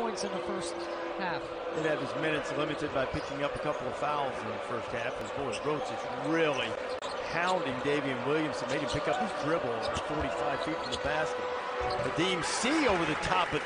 points in the first half. Did have his minutes limited by picking up a couple of fouls in the first half. As Boris Groats is really hounding Williams Williamson, made him pick up his dribble 45 feet from the basket. Khadim Sy over the top, of.